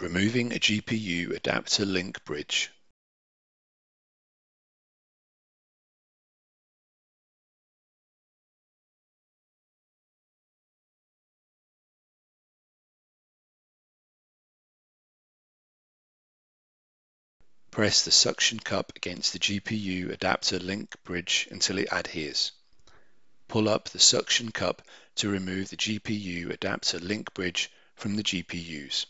Removing a GPU adapter link bridge. Press the suction cup against the GPU adapter link bridge until it adheres. Pull up the suction cup to remove the GPU adapter link bridge from the GPUs.